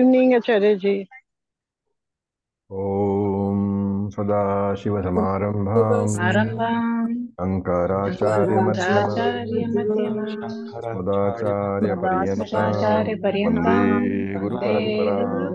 Evening आचार्य जी ओम सदा शिव सदाशिवसमारम्भाम् शङ्कराचार्यमध्यमाचार्यपर्यन्तां वंदे गुरुपरम्पराम्।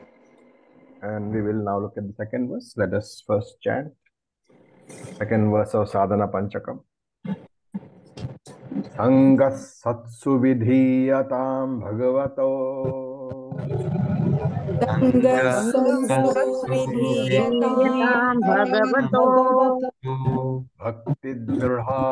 and we will now look at the second verse. Let us first chant. Second verse of Sadhana Panchakam. Vidhiyatam bhagavato विधीयतां भगवतो bhakti dridhadhiyatam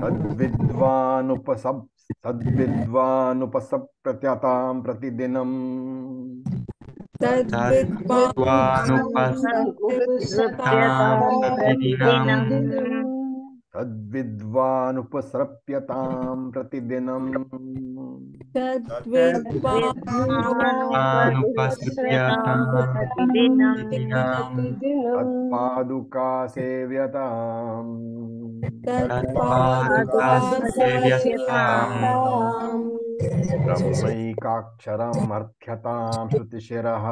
तद्विद्वानुपसप् तद्विद्वानुपसप्रत्यतां प्रतिदिनम्। तद्विद्वानुपसृप्यतां प्रतिदिनम्। तत्पादुका सेव्यताम् ब्रह्मैकाक्षरम् अर्थ्यतां श्रुतिशिरः।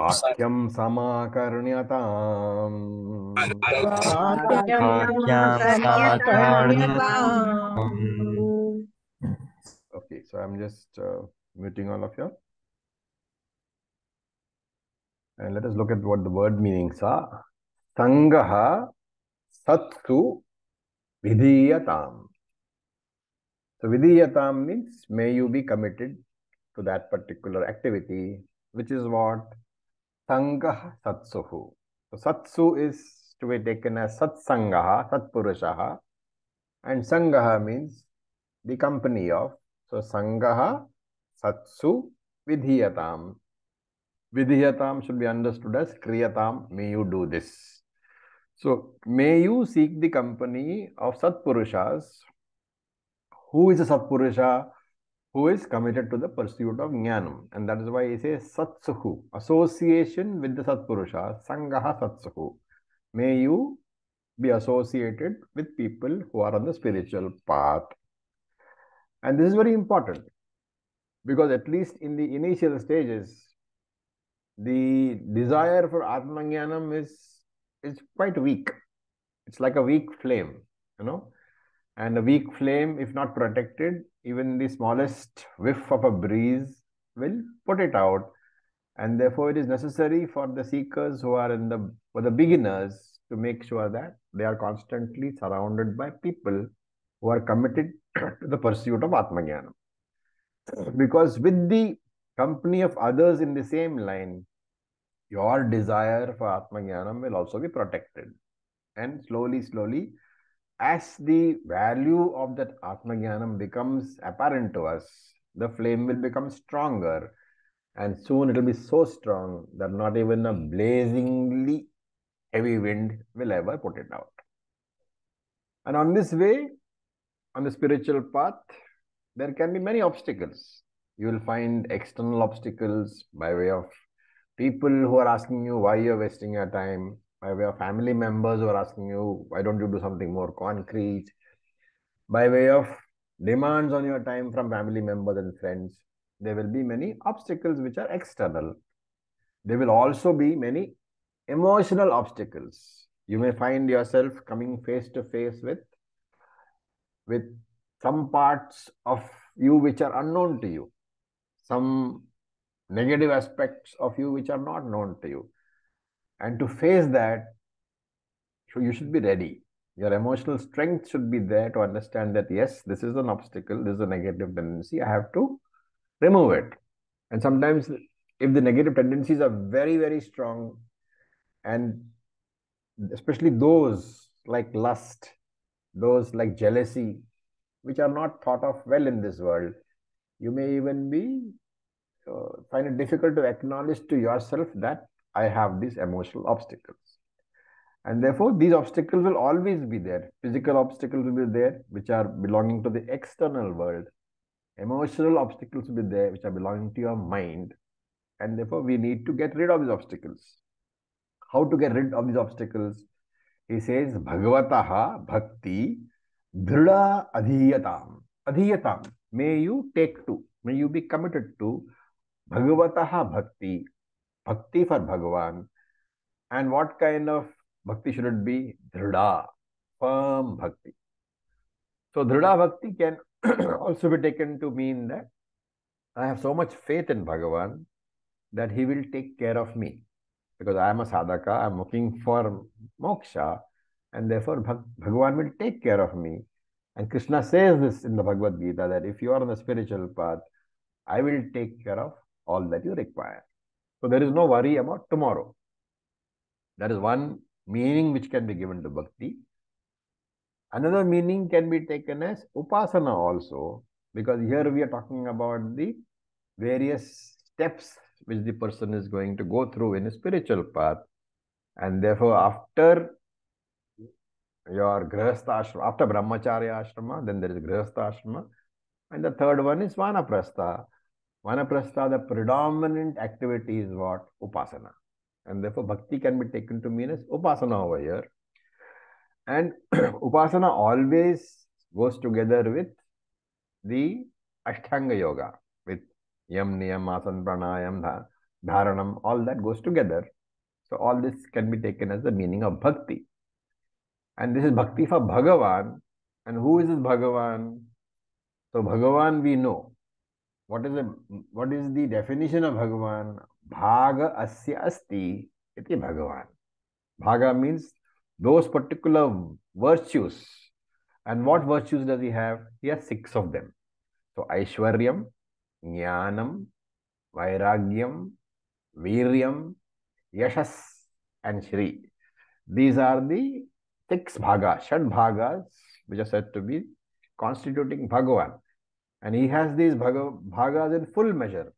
वाक्यं समाकर्ण्यताम्। Okay, so I'm just uh, muting all of you. And let us look at what the word meanings are. Sangaha satsu vidhiyatam. So vidhiyatam means may you be committed to that particular activity, which is what Sangaha satsuhu. So satsu is to be taken as satsangaha, satpurushaha, and sangaha means the company of. So sangaha satsu vidhiyatam. Vidhiyatam should be understood as kriyatam, may you do this. So may you seek the company of satpurushas. Who is a satpurusha? Who is committed to the pursuit of jnanam. And that is why he says satsuhu, association with the satpurusha, sangaha satsuhu. May you be associated with people who are on the spiritual path. And this is very important because at least in the initial stages, the desire for Atmajnanam is, is quite weak. It's like a weak flame, you know. And a weak flame, if not protected, even the smallest whiff of a breeze will put it out. And therefore, it is necessary for the seekers who are in the, for the beginners to make sure that they are constantly surrounded by people who are committed to the pursuit of Atmajnanam. Because with the company of others in the same line, your desire for Atmajnanam will also be protected. And slowly, slowly, as the value of that Atmajnanam becomes apparent to us, the flame will become stronger. And soon it will be so strong that not even a blazingly heavy wind will ever put it out. And on this way, on the spiritual path, there can be many obstacles. You will find external obstacles by way of people who are asking you why you're wasting your time, by way of family members who are asking you why don't you do something more concrete, by way of demands on your time from family members and friends. There will be many obstacles which are external. There will also be many emotional obstacles. You may find yourself coming face to face with, with some parts of you which are unknown to you, some negative aspects of you which are not known to you. And to face that, so you should be ready. Your emotional strength should be there to understand that, yes, this is an obstacle, this is a negative tendency, I have to remove it. And sometimes, if the negative tendencies are very, very strong, and especially those like lust, those like jealousy, which are not thought of well in this world, you may even be uh, find it difficult to acknowledge to yourself that I have these emotional obstacles. And therefore, these obstacles will always be there. Physical obstacles will be there, which are belonging to the external world. Emotional obstacles will be there, which are belonging to your mind. And therefore, we need to get rid of these obstacles. How to get rid of these obstacles? He says, Bhagavataha bhakti drida adhiyatam. Adhiyatam. May you take to, may you be committed to Bhagavataha bhakti. Bhakti for Bhagavan. And what kind of bhakti should it be? Drida. Firm bhakti. So Drida bhakti can also be taken to mean that I have so much faith in Bhagavan that he will take care of me because I am a sadhaka, I am looking for moksha, and therefore Bhag Bhagavan will take care of me. And Krishna says this in the Bhagavad Gita that if you are on the spiritual path, I will take care of all that you require. So there is no worry about tomorrow. That is one meaning which can be given to bhakti. Another meaning can be taken as upasana also, because here we are talking about the various steps which the person is going to go through in a spiritual path. And therefore, after your grihastha ashrama, after brahmacharya ashrama, then there is grihastha ashrama. And the third one is vanaprastha. Vanaprastha, the predominant activity is what? Upasana. And therefore, bhakti can be taken to mean as upasana over here. And upasana always goes together with the Ashtanga Yoga, with Yam, Niyam, Asan, Pranayam, Dharanam, all that goes together. So all this can be taken as the meaning of bhakti. And this is bhakti for Bhagavan. And who is this Bhagavan? So Bhagavan we know. What is the what is the definition of Bhagavan? Bhaga asya asti iti Bhagavan. Bhaga means those particular virtues. And what virtues does he have? He has six of them. So Aishwaryam, Jnanam, Vairagyam, Viryam, Yashas, and Shri. These are the six bhagas, shad bhagas, which are said to be constituting Bhagavan. And he has these bhagas in full measure.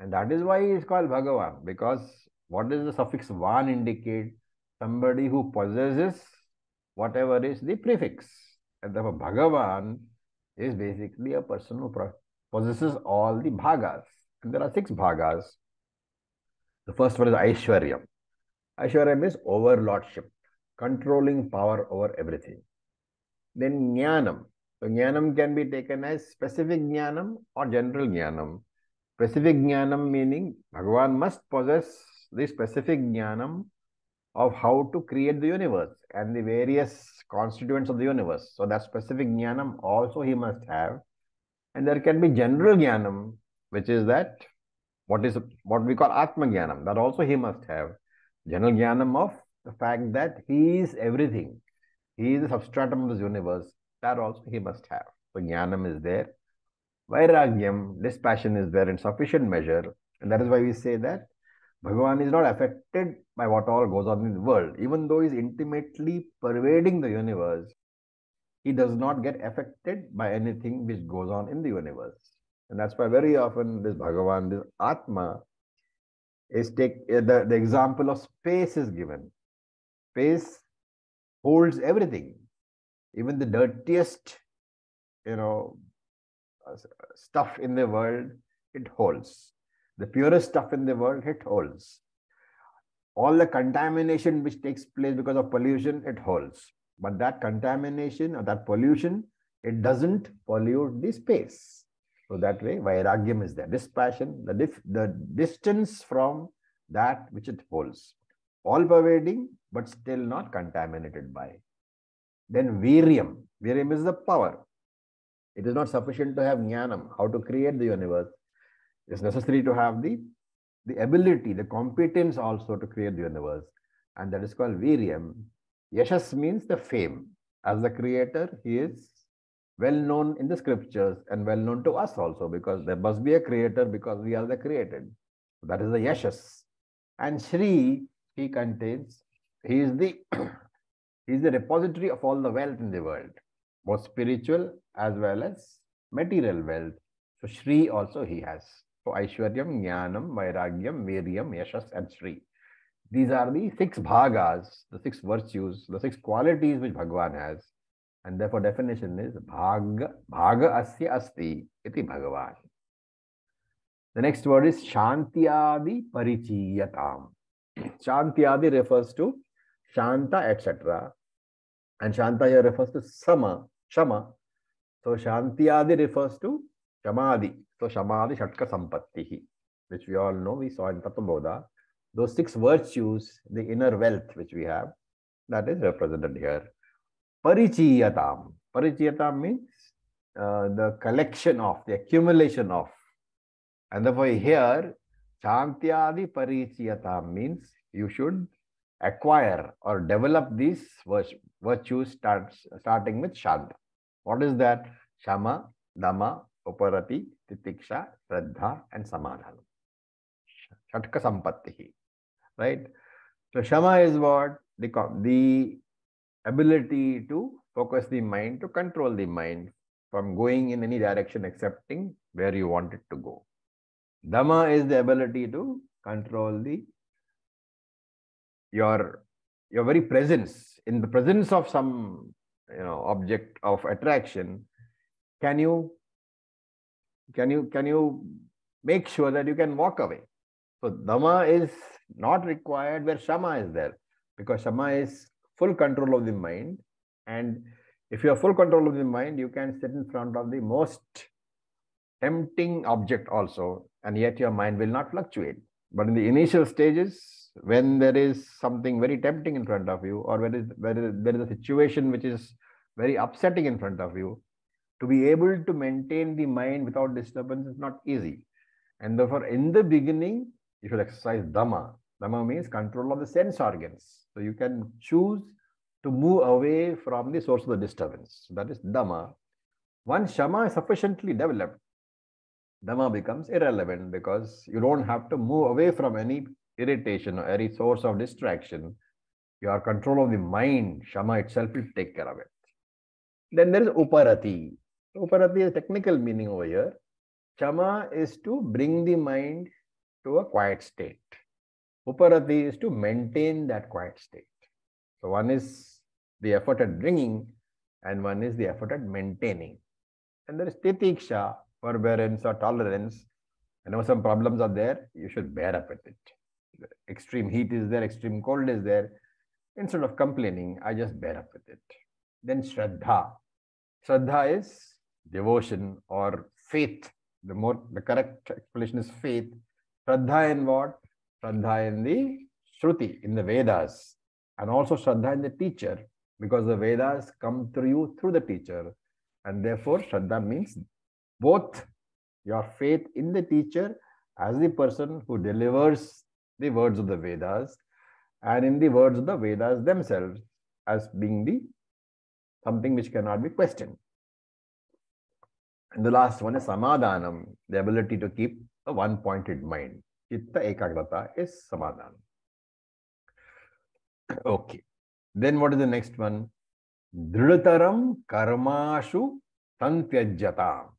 And that is why he is called Bhagavan, because what does the suffix van indicate? Somebody who possesses whatever is the prefix. And therefore, Bhagavan is basically a person who possesses all the bhagas. And there are six bhagas. The first one is Aishwaryam. Aishwaryam is overlordship, controlling power over everything. Then Jnanam. So Jnanam can be taken as specific Jnanam or general Jnanam. Specific Jnanam meaning Bhagavan must possess the specific Jnanam of how to create the universe and the various constituents of the universe. So that specific Jnanam also he must have. And there can be general Jnanam, which is that what is what we call Atma Jnanam. That also he must have. General Jnanam of the fact that he is everything. He is the substratum of this universe. That also he must have. So Jnanam is there. Vairagyam, dispassion is there in sufficient measure. And that is why we say that Bhagavan is not affected by what all goes on in the world. Even though he is intimately pervading the universe, he does not get affected by anything which goes on in the universe. And that's why very often this Bhagavan, this Atma, is take uh, the, the example of space is given. Space holds everything, even the dirtiest, you know, uh, stuff in the world, it holds. The purest stuff in the world, it holds. All the contamination which takes place because of pollution, it holds. But that contamination or that pollution, it doesn't pollute the space. So that way, vairagyam is there. Dispassion, the, dif the distance from that which it holds. All pervading, but still not contaminated by. Then viryam. Viryam is the power. It is not sufficient to have jnanam, how to create the universe. It's necessary to have the, the ability, the competence also to create the universe. And that is called viryam. Yashas means the fame. As the creator, he is well known in the scriptures and well known to us also because there must be a creator because we are the created. That is the Yashas. And Shri, he contains, he is the he is the repository of all the wealth in the world, both spiritual as well as material wealth. So Shri also he has. So Aishwaryam, Jnanam, Vairagyam, Viryam, Yashas, and Shri. These are the six bhagas, the six virtues, the six qualities which Bhagwan has. And therefore definition is bhaga, bhaga asya asti iti Bhagavan. The next word is Shantyadi Parichiyatam. Shantyadi refers to Shanta, etc. And Shanta here refers to Sama, Shama. So Shantyadi refers to Shamadi. So Shamadi Shatka Sampattihi, which we all know, we saw in Tattva Those six virtues, the inner wealth which we have, that is represented here. Parichiyatam. Parichiyatam means uh, the collection of, the accumulation of. And therefore here, Shantyadi Parichiyatam means you should acquire or develop these virtues starts, starting with Shanta. What is that? Shama, Dama, Uparati, Titiksha, Shraddha, and Samadhana. Shatka Sampattihi. Right? So Shama is what? The, the ability to focus the mind, to control the mind from going in any direction excepting where you want it to go. Dama is the ability to control the your your very presence. In the presence of some you know object of attraction can you can you can you make sure that you can walk away? So dama is not required where shama is there because shama is full control of the mind. And if you have full control of the mind you can sit in front of the most tempting object also and yet your mind will not fluctuate but in the initial stages when there is something very tempting in front of you or where, is, where there is a situation which is very upsetting in front of you, to be able to maintain the mind without disturbance is not easy. And therefore, in the beginning, you should exercise Dama. Dama means control of the sense organs. So you can choose to move away from the source of the disturbance. That is Dama. Once Shama is sufficiently developed, Dama becomes irrelevant because you don't have to move away from any irritation or any source of distraction, your control of the mind, Shama itself will take care of it. Then there is Uparati. Uparati is technical meaning over here. Shama is to bring the mind to a quiet state. Uparati is to maintain that quiet state. So one is the effort at bringing and one is the effort at maintaining. And there is titiksha, forbearance or tolerance. Whenever some problems are there, you should bear up with it extreme heat is there, extreme cold is there. Instead of complaining, I just bear up with it. Then Shraddha. Shraddha is devotion or faith. The more the correct explanation is faith. Shraddha in what? Shraddha in the Shruti, in the Vedas. And also Shraddha in the teacher, because the Vedas come through you through the teacher. And therefore, Shraddha means both your faith in the teacher as the person who delivers the words of the Vedas and in the words of the Vedas themselves as being the something which cannot be questioned. And the last one is samadhanam, the ability to keep a one-pointed mind. Chitta ekagrata is samadhanam. Okay. Then what is the next one? Dridataram karmashu santyajyatam.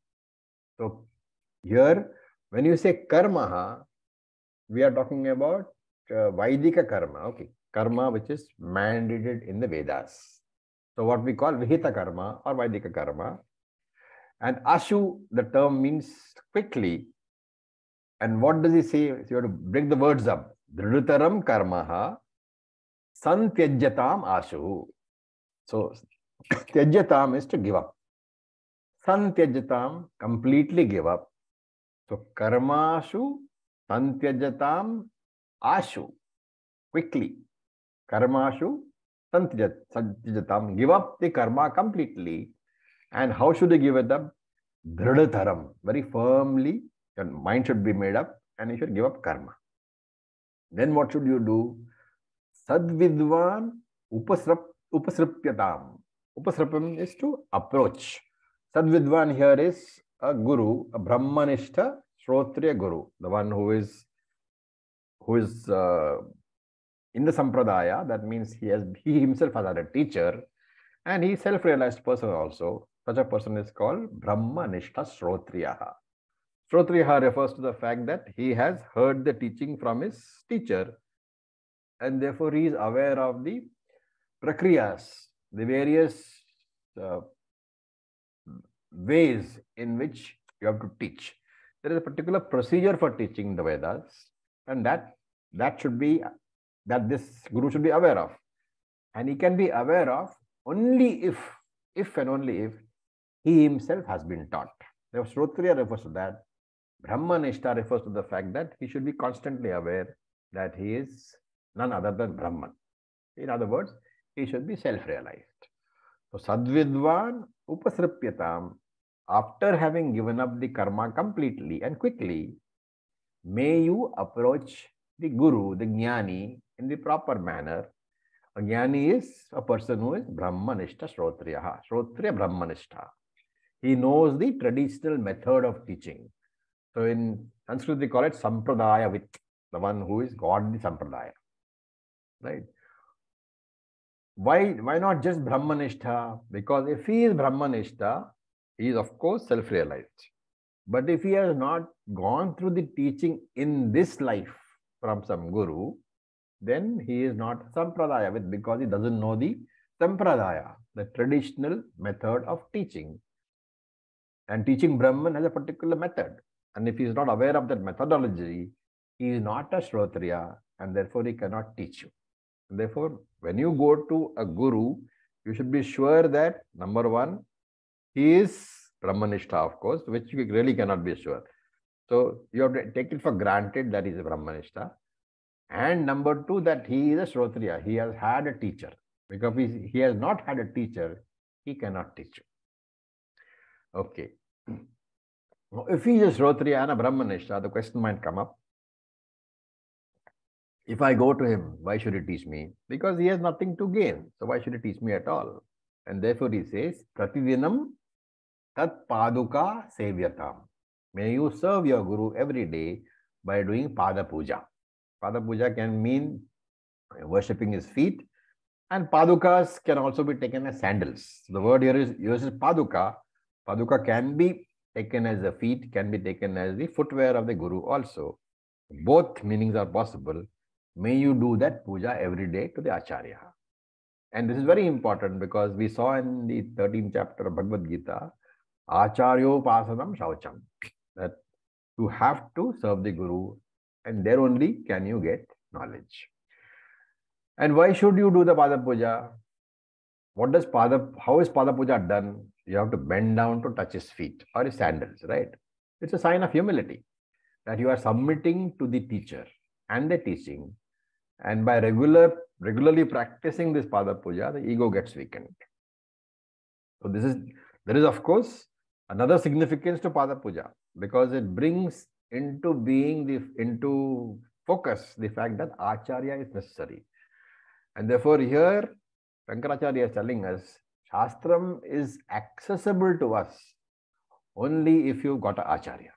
So here, when you say karma, we are talking about uh, Vaidika karma, okay, karma which is mandated in the Vedas. So what we call Vihita karma or Vaidika karma. And Ashu, the term means quickly. And what does he say? So you have to break the words up. Dhrutaram karmaha santyajyatam ashu. So tyajyatam is to give up. Give up. So karmashu Santyajatam ashu. Quickly. Karmashu santyajatam. Give up the karma completely. And how should you give it up? Dridataram, very firmly, your mind should be made up and you should give up karma. Then what should you do? Sadvidvan upasrap, upasripyatam. Upasrapam is to approach. Sadvidvan here is a guru, a Brahmanishta Shrotriya guru, the one who is who is uh, in the sampradaya. That means he has he himself has had a teacher, and he self-realized person also. Such a person is called Brahmanishta Shrotriyaha. Shrotriyaha refers to the fact that he has heard the teaching from his teacher, and therefore he is aware of the prakriyas, the various uh, ways in which you have to teach. There is a particular procedure for teaching the Vedas, and that that should be that this guru should be aware of. And he can be aware of only if, if and only if he himself has been taught. The Shrotriya refers to that. Brahmanishta refers to the fact that he should be constantly aware that he is none other than Brahman. In other words, he should be self-realized. So Sadvidvan Upasripyatam, after having given up the karma completely and quickly, may you approach the Guru, the Jnani, in the proper manner. A Jnani is a person who is Brahmanishta Shrotriyaha, Shrotriya Brahmanishta. He knows the traditional method of teaching. So in Sanskrit, they call it Sampradaya with the one who is God the Sampradaya. Right? Why, why not just Brahmanishta? Because if he is Brahmanishta, he is of course self-realized. But if he has not gone through the teaching in this life from some guru, then he is not sampradaya with because he doesn't know the sampradaya, the traditional method of teaching. And teaching Brahman has a particular method. And if he is not aware of that methodology, he is not a Shrotriya and therefore he cannot teach you. And therefore, when you go to a guru, you should be sure that number one, he is Brahmanishta, of course, which you really cannot be sure. So you have to take it for granted that he is a Brahmanishta. And number two, that he is a Shrotriya. He has had a teacher. Because he, he has not had a teacher, he cannot teach you. Okay. Now, if he is a Shrotriya and a Brahmanishta, the question might come up. If I go to him, why should he teach me? Because he has nothing to gain. So why should he teach me at all? And therefore he says, Pratidinam tat paduka sevyatam. May you serve your guru every day by doing pada puja. Pada puja can mean worshipping his feet, and padukas can also be taken as sandals. The word here is uses paduka. Paduka can be taken as the feet, can be taken as the footwear of the guru also. Both meanings are possible. May you do that puja every day to the acharya. And this is very important because we saw in the 13th chapter of Bhagavad Gita, Acharyopasanam Shaucham, that you have to serve the Guru and there only can you get knowledge. And why should you do the Pada Puja? What does Pada, how is Pada Puja done? You have to bend down to touch his feet or his sandals, right? It's a sign of humility that you are submitting to the teacher and the teaching. And by regular, regularly practicing this Pada Puja, the ego gets weakened. So this is, there is of course another significance to Pada Puja because it brings into being the into focus the fact that acharya is necessary. And therefore here Shankaracharya is telling us shastram is accessible to us only if you got an acharya.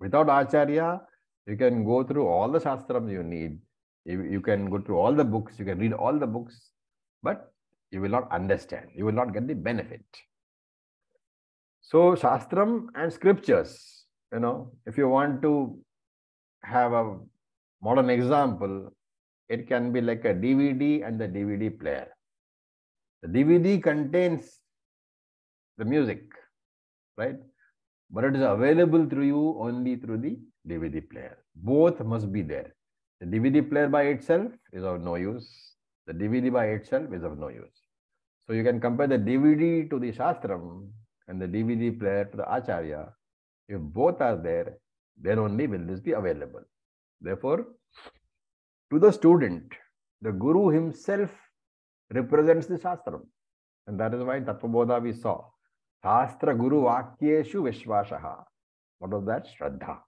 Without acharya you can go through all the shastrams you need. You, you can go through all the books you can read all the books but you will not understand you will not get the benefit so shastram and scriptures you know, if you want to have a modern example, it can be like a DVD and the DVD player. The DVD contains the music, right? But it is available through you only through the DVD player. Both must be there. The DVD player by itself is of no use. The DVD by itself is of no use. So you can compare the DVD to the Shastram and the DVD player to the Acharya if both are there, then only will this be available. Therefore, to the student, the Guru himself represents the Shastram. And that is why Tattvabodha we saw Shastra Guru Vakyeshu Vishwashaha. What was that? Shraddha.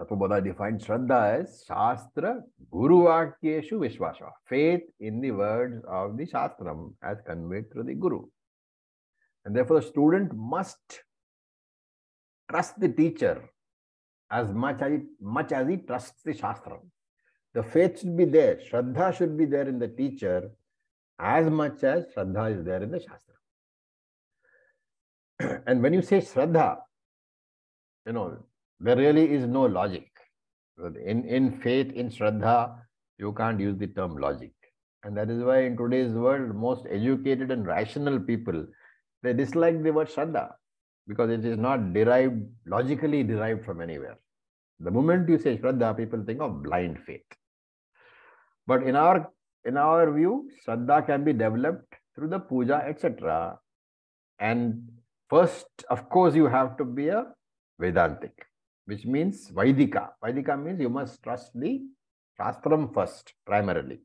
Tatvabodha defined Shraddha as Shastra Guru Vakyeshu Vishwashaha. Faith in the words of the Shastram as conveyed through the Guru. And therefore, the student must trust the teacher as much as, he, much as he trusts the Shastra. The faith should be there. Shraddha should be there in the teacher as much as Shraddha is there in the Shastra. and when you say Shraddha, you know, there really is no logic. In, in faith, in Shraddha, you can't use the term logic. And that is why in today's world, most educated and rational people, they dislike the word Shraddha because it is not derived, logically derived from anywhere. The moment you say Shraddha, people think of blind faith. But in our in our view, Shraddha can be developed through the puja, etc. And first, of course, you have to be a Vedantic, which means Vaidika. Vaidika means you must trust the Shastram first, primarily.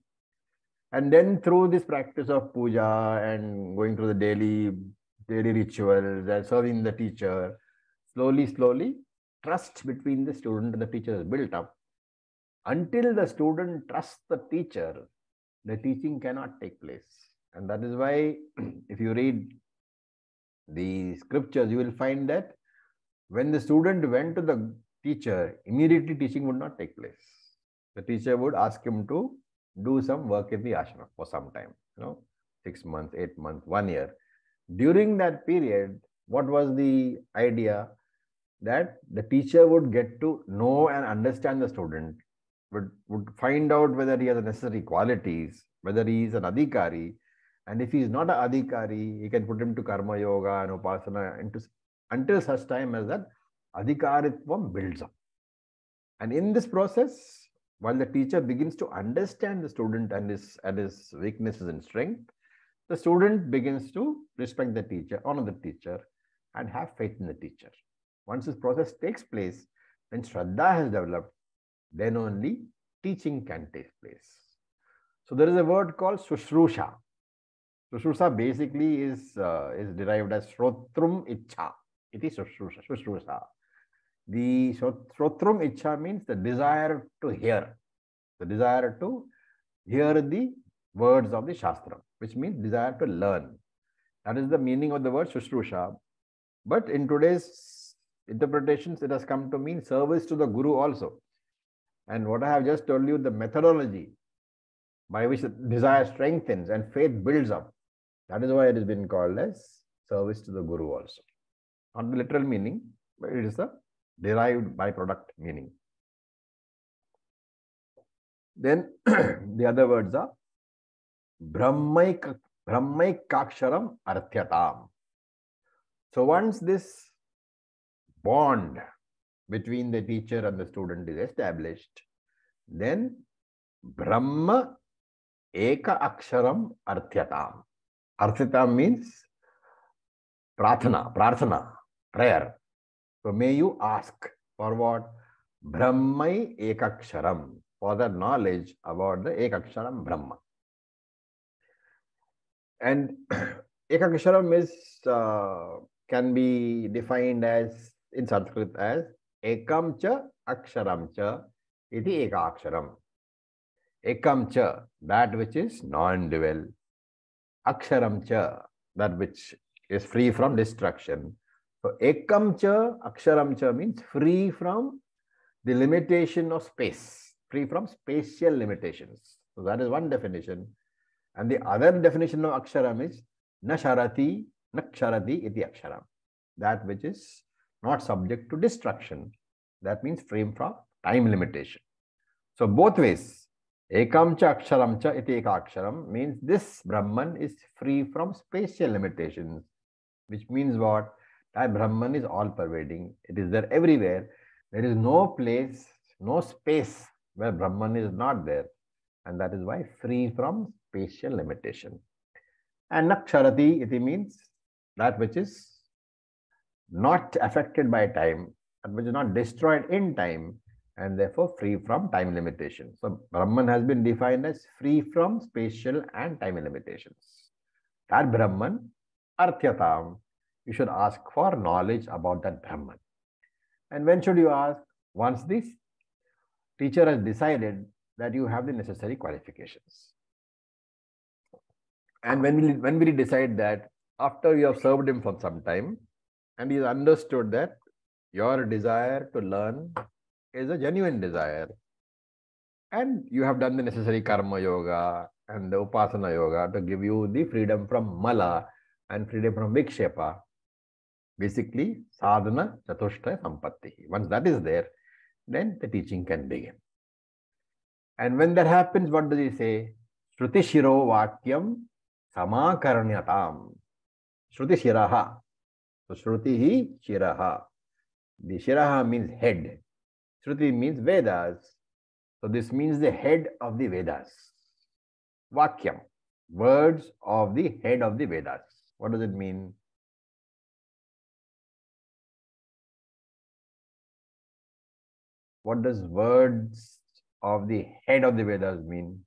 And then through this practice of puja and going through the daily daily rituals and serving the teacher, slowly, slowly, trust between the student and the teacher is built up. Until the student trusts the teacher, the teaching cannot take place. And that is why, if you read the scriptures, you will find that when the student went to the teacher, immediately teaching would not take place. The teacher would ask him to do some work in the ashram for some time, you know, six months, eight months, one year. During that period, what was the idea? That the teacher would get to know and understand the student, would, would find out whether he has the necessary qualities, whether he is an adhikari, and if he is not an adhikari, he can put him to karma yoga and upasana into, until such time as that adhikaritvam builds up. And in this process, while the teacher begins to understand the student and his, and his weaknesses and strength, the student begins to respect the teacher, honor the teacher, and have faith in the teacher. Once this process takes place, when Shraddha has developed, then only teaching can take place. So there is a word called Sushrusha. Sushrusha basically is, uh, is derived as Shrotrum Icha. It is Sushrusha. The Shrotrum Icha means the desire to hear, the desire to hear the words of the Shastra, which means desire to learn. That is the meaning of the word Sushrusha. But in today's interpretations, it has come to mean service to the Guru also. And what I have just told you, the methodology by which desire strengthens and faith builds up, that is why it has been called as service to the Guru also. Not the literal meaning, but it is a derived byproduct meaning. Then the other words are ब्रह्मक्षरम अर्थ्यता so once this bond between the teacher and the student is established then ब्रह्म एक अक्षरम अर्थ्यताम अर्थ्यताम means प्रार्थना प्रार्थना prayer so may you ask for what ब्रह्म एक अक्षर for the knowledge about the एक अक्षरम Brahma And Ekaksharam is uh, can be defined as in Sanskrit as Ekam cha Aksharam cha iti Ekaksharam. Ekam cha, that which is non-dual. Aksharam cha, that which is free from destruction. So Ekam cha, Aksharam cha means free from the limitation of space, free from spatial limitations. So that is one definition. And the other definition of Aksharam is Nasharati, Naksharati iti Aksharam. That which is not subject to destruction. That means free from time limitation. So both ways, Ekam cha Aksharam cha iti Ekaksharam means this Brahman is free from spatial limitations, which means what? That Brahman is all pervading. It is there everywhere. There is no place, no space where Brahman is not there. And that is why free from spatial limitation. And Naksharati, it means that which is not affected by time, that which is not destroyed in time, and therefore free from time limitation. So Brahman has been defined as free from spatial and time limitations. That Brahman arthyatam, you should ask for knowledge about that Brahman. And when should you ask? Once this teacher has decided that you have the necessary qualifications. And when we, when we decide that after you have served him for some time and he has understood that your desire to learn is a genuine desire and you have done the necessary karma yoga and the upasana yoga to give you the freedom from mala and freedom from vikshepa basically sadhana chatushta sampatti. Once that is there then the teaching can begin. And when that happens what does he say? Shruti shiro vakyam समाकर्ण्यताम। श्रुति शिरा तो श्रुति ही शिरा। दिशिरा means head श्रुति means Vedas तो this means the head of the Vedas वाक्यम। Words of the head of the Vedas what does it mean what does words of the head of the vedas mean?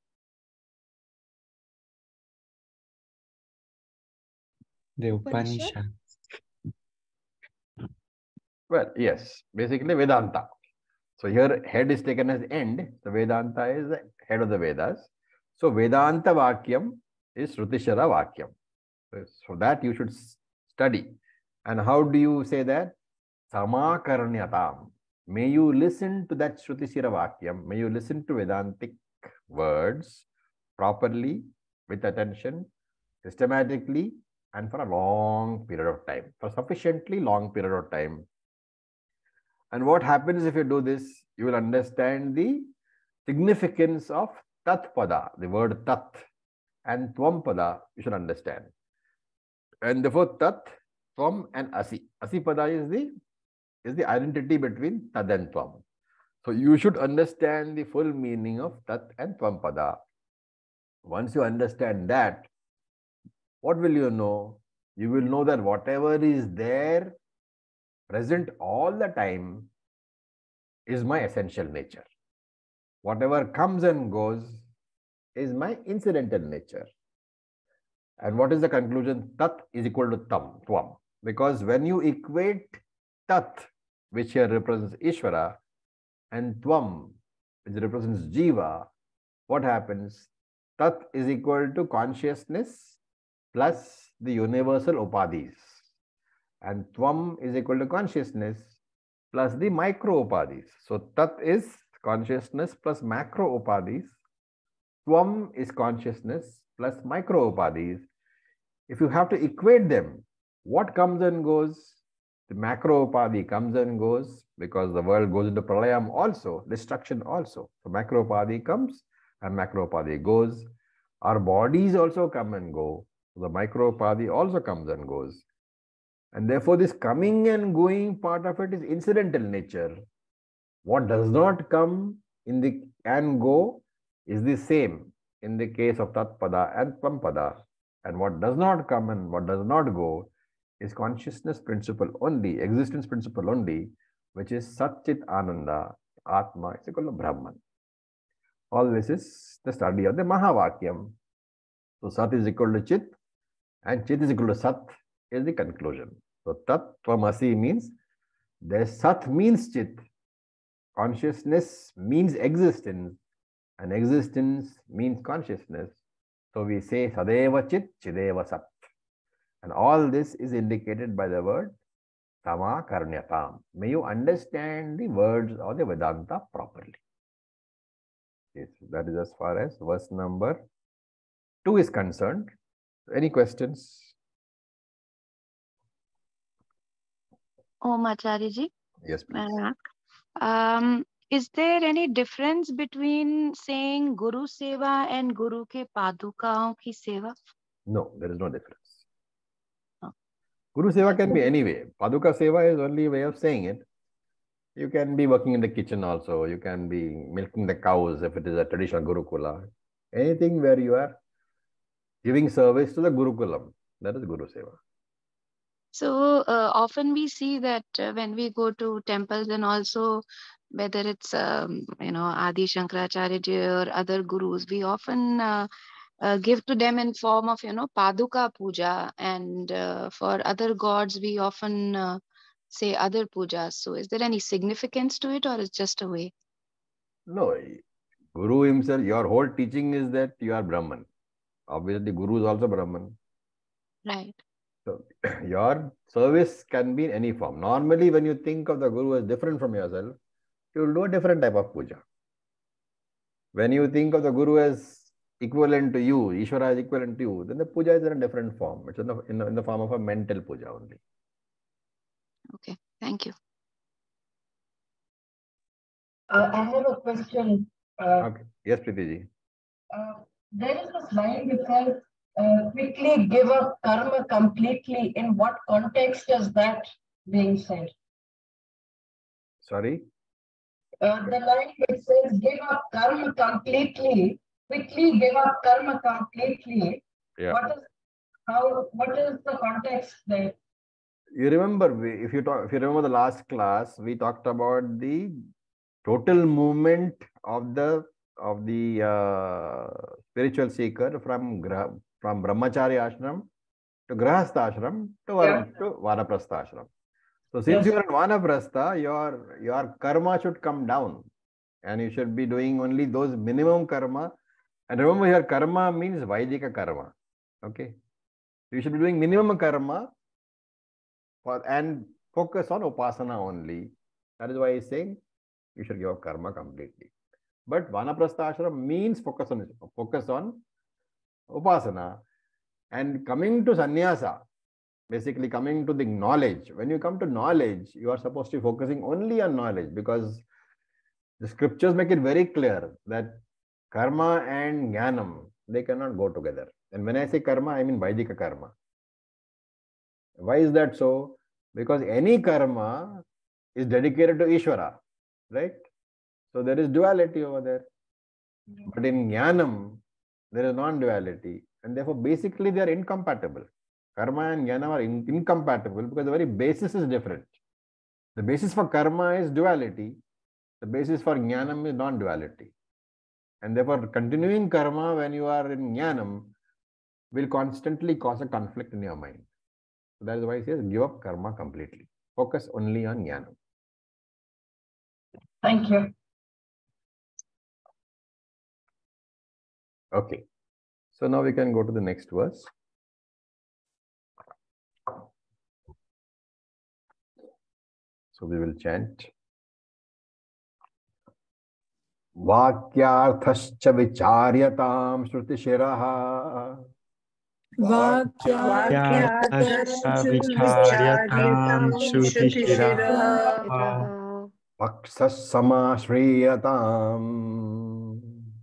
The Upanishad? Upanishad. Well, yes, basically Vedanta. So here head is taken as end. So Vedanta is the head of the Vedas. So Vedanta Vakyam is Srutishara Vakyam. So- So that you should study. And how do you say that? Samakarnyatam. May you listen to that Shrutishira Vakyam. May you listen to Vedantic words properly, with attention, systematically, and for a long period of time, for sufficiently long period of time. And what happens if you do this? You will understand the significance of tatpada, the word Tat, and Tvam Pada, you should understand. And therefore, Tat, Tvam, and Asi. Asi Pada is the is the identity between Tad and Tvam. So you should understand the full meaning of Tat and Tvam Pada. Once you understand that, what will you know? You will know that whatever is there, present all the time, is my essential nature. Whatever comes and goes is my incidental nature. And what is the conclusion? Tat is equal to tam, tvam. Because when you equate tat, which here represents Ishvara, and tvam, which represents Jiva, what happens? Tat is equal to consciousness plus the universal upadhis. And tvam is equal to consciousness plus the micro upadhis. So tat is consciousness plus macro upadhis. Tvam is consciousness plus micro upadhis. If you have to equate them, what comes and goes? The macro upadhi comes and goes because the world goes into pralayam also, destruction also. So macro upadhi comes and macro upadhi goes. Our bodies also come and go. The micro upadhi also comes and goes. And therefore, this coming and going part of it is incidental nature. What does not come in the and go is the same in the case of Tatpada and Tvampada. And what does not come and what does not go is consciousness principle only, existence principle only, which is Satchit Ananda, Atma, is equal to Brahman. All this is the study of the Mahavakyam. So Sat is equal to Chit and Chit is equal to Sat is the conclusion. So Tat Tvamasi means the Sat means Chit. Consciousness means existence and existence means consciousness. So we say Sadeva Chit Chideva Sat. And all this is indicated by the word Sama Karnyatam. May you understand the words of the Vedanta properly. Yes, that is as far as verse number 2 is concerned. Any questions? Om Acharya ji, Yes, please. Um, is there any difference between saying Guru Seva and Guru ke Padukaon ki Seva? No, there is no difference. Oh. Guru Seva can be any way. Paduka Seva is only a way of saying it. You can be working in the kitchen also. You can be milking the cows if it is a traditional Gurukula. Anything where you are giving service to the Gurukulam. That is Guru Seva. So uh, often we see that uh, when we go to temples and also whether it's um, you know Adi Shankaracharya or other gurus, we often uh, uh, give to them in form of you know paduka puja and uh, for other gods we often uh, say other pujas so is there any significance to it or it's just a way No, Guru himself, your whole teaching is that you are Brahman. Obviously, Guru is also Brahman. right So your service can be in any form. Normally, when you think of the Guru as different from yourself, you will do a different type of puja. When you think of the Guru as equivalent to you, Ishvara is equivalent to you, then the puja is in a different form. It's in the, in the, in the form of a mental puja only. okay thank you Uh, I have a question. Uh, Okay. Yes, Preeti ji. uh, there is a line which says, uh, quickly give up karma completely. In what context is that being said? Sorry. Uh, the line which says, give up karma completely, quickly give up karma completely. Yeah. What is, how, what is the context there? You remember, we, if you talk, if you remember the last class, we talked about the total movement of the of the uh, spiritual seeker from from brahmachari ashram to grahastha ashram to, var, to vanaprastha ashram. So since Yes. you are in vanaprastha, your your karma should come down, and you should be doing only those minimum karma. And remember, your karma means Vaidika karma. Okay, you should be doing minimum karma for, and focus on upasana only. That is why he's saying you should give up karma completely. But vanaprastha ashram means focus on focus on upasana. And coming to sannyasa, basically coming to the knowledge. When you come to knowledge, you are supposed to be focusing only on knowledge because the scriptures make it very clear that karma and jnanam they cannot go together. And when I say karma, I mean Vaidika karma. Why is that so? Because any karma is dedicated to Ishvara, right? So there is duality over there. But in Jnanam, there is non-duality. And therefore, basically, they are incompatible. Karma and Jnana are in- incompatible because the very basis is different. The basis for karma is duality. The basis for Jnanam is non-duality. And therefore, continuing karma when you are in Jnanam will constantly cause a conflict in your mind. So that is why he says give up karma completely. Focus only on jnana. Thank you. Okay. So now we can go to the next verse. So we will chant. वाक्यार्थश्च विचार्यतां श्रुतिशिरः पक्षः समाश्रीयताम्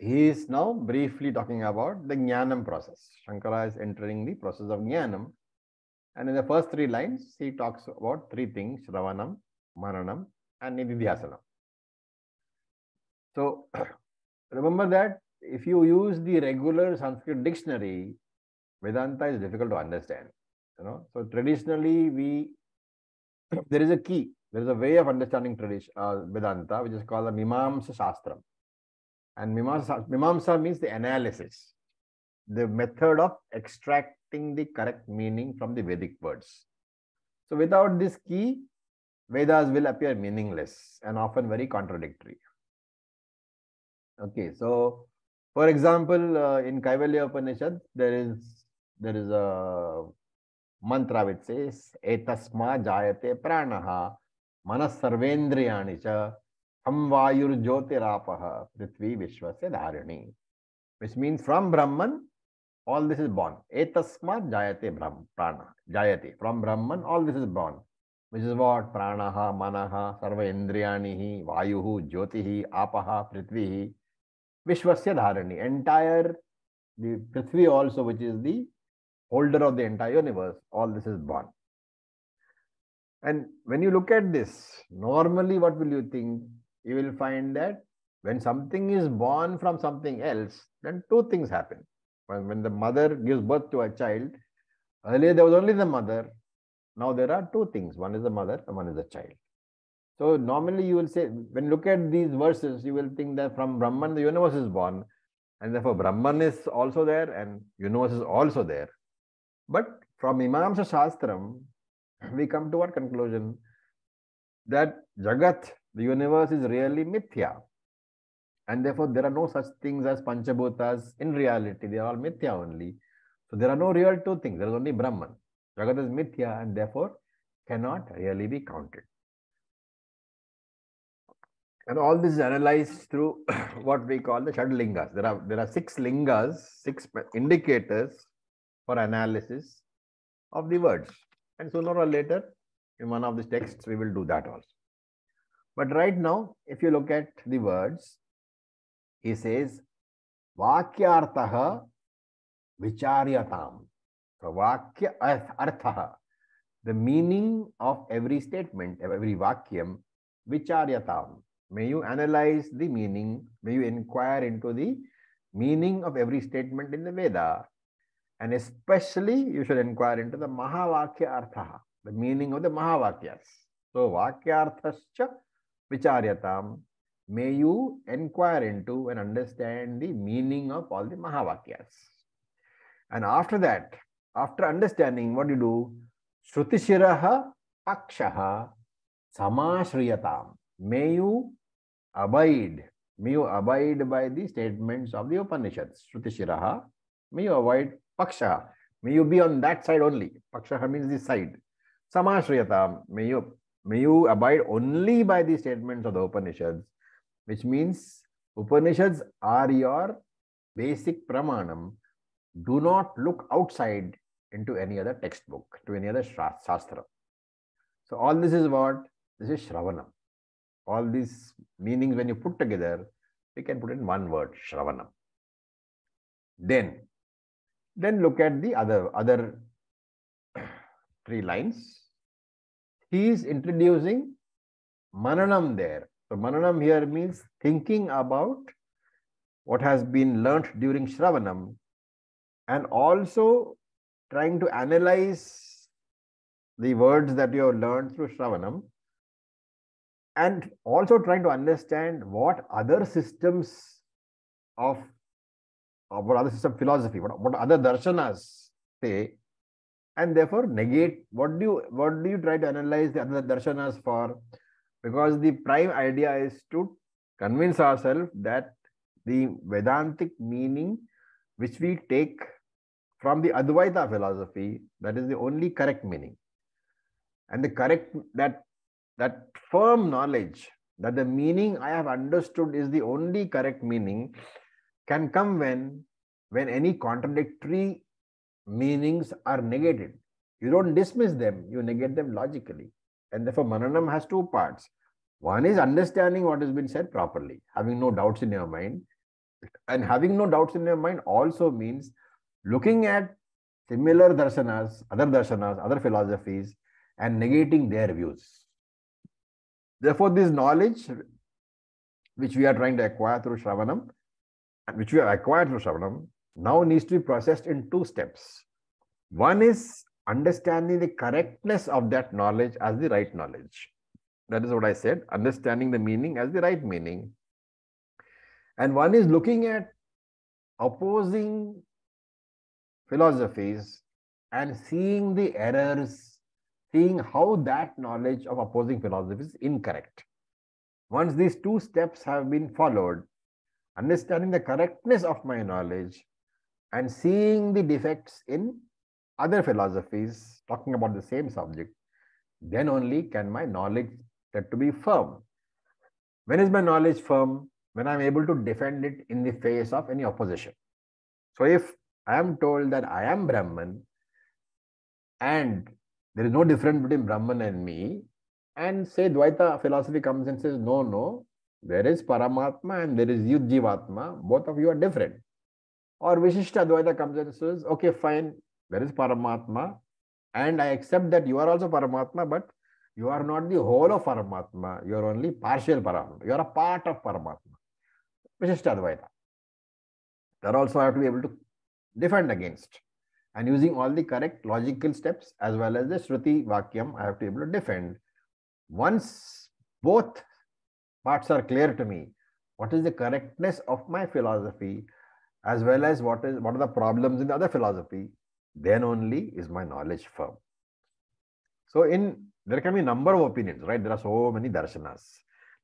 he is now briefly talking about the Jnanam process. Shankara is entering the process of Jnanam. And in the first three lines, he talks about three things Shravanam, Mananam, and Nididhyasanam. So, remember that if you use the regular Sanskrit dictionary, Vedanta is difficult to understand. You know, so traditionally we there is a key, there is a way of understanding tradition uh, Vedanta, which is called the Mimamsa Shastram. And Mimamsa, Mimamsa means the analysis. the method of extracting the correct meaning from the Vedic words. So without this key, Vedas will appear meaningless and often very contradictory. Okay, so for example, uh, in Kaivalya Upanishad, there is there is a mantra which says etasma jayate pranaha manas sarvendriyani cha हम वायुर्ज्योतिराप पृथ्वी विश्व से धारिणी। Which mean from Brahman all this is born ए तस्मा जायते ब्रह्म, प्राण, जायते। From Brahman all this is born which is what प्राण, मन सर्व इंद्रिया वायु, ज्योति, आप, पृथ्वी विश्व से धारिणी। Entire the Prithvi also which is the holder of the entire universe all this is born and when you look at this normally what will you think You will find that when something is born from something else, then two things happen. When, when the mother gives birth to a child, earlier there was only the mother. Now there are two things. One is the mother and one is the child. So normally you will say, when look at these verses, you will think that from Brahman the universe is born. And therefore Brahman is also there and universe is also there. But from Mimamsa Shastram, we come to what conclusion? That Jagat, the universe, is really mithya. And therefore, there are no such things as Panchabhutas in reality. They are all mithya only. So, there are no real two things. There is only Brahman. Jagat is mithya and therefore cannot really be counted. And all this is analyzed through what we call the Shadlingas. There are, there are six lingas, six indicators for analysis of the words. And sooner or later, in one of these texts, we will do that also. But right now, if you look at the words, he says, Vakyartaha vicharyatam. So, Vakya arthaha, the meaning of every statement, every vakyam, vicharyatam. May you analyze the meaning, may you inquire into the meaning of every statement in the Veda and especially you should inquire into the Mahavakya Artha, the meaning of the Mahavakyas. So Vakyarthascha Vicharyatam, may you inquire into and understand the meaning of all the Mahavakyas. And after that, after understanding what you do, Shrutishiraha Pakshaha Samashriyatam. May you abide, may you abide by the statements of the Upanishads. Shrutishiraha, may you avoid Paksha. May you be on that side only. Paksha means the side. Samashriyata. May you, may you abide only by the statements of the Upanishads, which means Upanishads are your basic pramanam. Do not look outside into any other textbook, to any other shastra. So all this is what? This is Shravanam. All these meanings when you put together, we can put in one word, Shravanam. Then then look at the other, other three lines. He is introducing mananam there. So mananam here means thinking about what has been learnt during Shravanam and also trying to analyze the words that you have learned through Shravanam and also trying to understand what other systems of uh, what other system philosophy, what, what other darshanas say, and therefore negate what do you what do you try to analyze the other darshanas for? Because the prime idea is to convince ourselves that the Vedantic meaning which we take from the Advaita philosophy, that is the only correct meaning. And the correct that that firm knowledge that the meaning I have understood is the only correct meaning can come when when any contradictory meanings are negated. You don't dismiss them, you negate them logically. And therefore, Mananam has two parts. One is understanding what has been said properly, having no doubts in your mind. And having no doubts in your mind also means looking at similar darshanas, other darshanas, other philosophies, and negating their views. Therefore, this knowledge, which we are trying to acquire through Shravanam, which we have acquired through Shravanam, now needs to be processed in two steps. One is understanding the correctness of that knowledge as the right knowledge. That is what I said, understanding the meaning as the right meaning. And one is looking at opposing philosophies and seeing the errors, seeing how that knowledge of opposing philosophies is incorrect. Once these two steps have been followed, understanding the correctness of my knowledge and seeing the defects in other philosophies talking about the same subject, then only can my knowledge said to be firm. When is my knowledge firm? When I'm able to defend it in the face of any opposition. So if I am told that I am Brahman and there is no difference between Brahman and me, and say Dvaita philosophy comes and says, no, no, there is Paramatma and there is Yud Jivatma, both of you are different. Or Vishishta Dvaita comes and says, okay, fine, there is Paramatma, and I accept that you are also Paramatma, but you are not the whole of Paramatma, you are only partial Paramatma, you are a part of Paramatma. Vishishta Dvaita. That also I have to be able to defend against. And using all the correct logical steps as well as the Shruti Vakyam, I have to be able to defend. Once both parts are clear to me, what is the correctness of my philosophy as well as what is what are the problems in the other philosophy, then only is my knowledge firm. So in there can be a number of opinions, right? There are so many darshanas.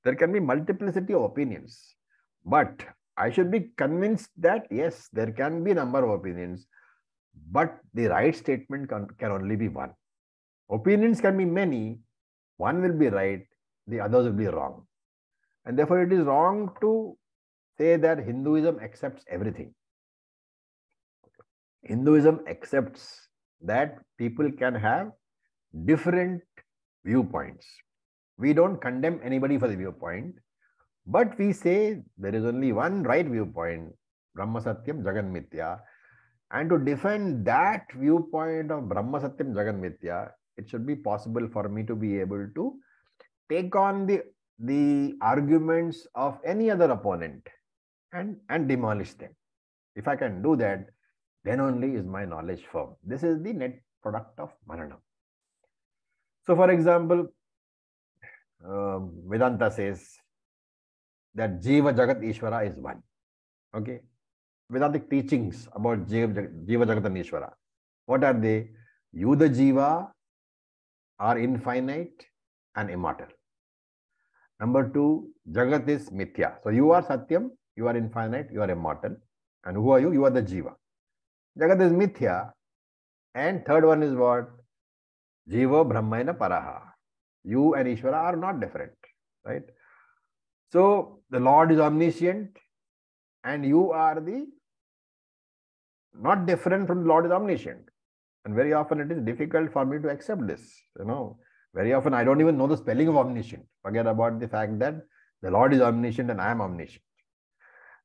There can be multiplicity of opinions. But I should be convinced that yes, there can be a number of opinions, but the right statement can, can only be one. Opinions can be many, one will be right, the others will be wrong. And therefore, it is wrong to say that Hinduism accepts everything. Hinduism accepts that people can have different viewpoints. We don't condemn anybody for the viewpoint, but we say there is only one right viewpoint, Brahma Satyam Jagan Mithya. And to defend that viewpoint of Brahma Satyam Jagan Mithya, it should be possible for me to be able to take on the, the arguments of any other opponent and, and demolish them. If I can do that, then only is my knowledge firm. This is the net product of Mananam. So, for example, um, Vedanta says that Jiva Jagat Ishvara is one. Okay. Vedantic teachings about Jiva, Jiva Jagat and Ishvara. What are they? You, the Jiva, are infinite and immortal. Number two, Jagat is Mithya. So you are Satyam, you are infinite, you are immortal. And who are you? You are the Jiva. Jagat is Mithya. And third one is what? Jiva Brahmaina Paraha. You and Ishvara are not different, right? So the Lord is omniscient and you are the not different from the Lord is omniscient. And very often it is difficult for me to accept this. You know, very often I don't even know the spelling of omniscient. Forget about the fact that the Lord is omniscient and I am omniscient.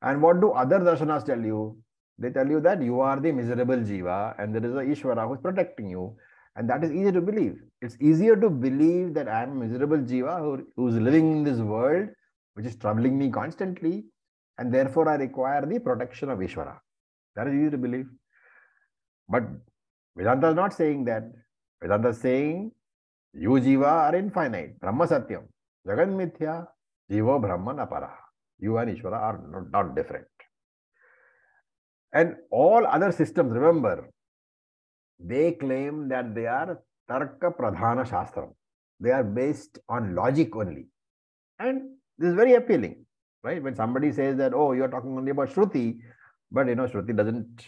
And what do other darshanas tell you? They tell you that you are the miserable jiva and there is a Ishvara who is protecting you. And that is easy to believe. It's easier to believe that I am a miserable jiva who, who's living in this world, which is troubling me constantly. And therefore, I require the protection of Ishvara. That is easy to believe. But Vedanta is not saying that. Vedanta is saying, you jiva are infinite, Brahma Satyam, Jagan Mithya, Jiva Brahman Apara. You and Ishvara are not, not different. And all other systems, remember, they claim that they are Tarka Pradhana Shastram. They are based on logic only. And this is very appealing, right? When somebody says that, oh, you're talking only about Shruti, but you know, Shruti doesn't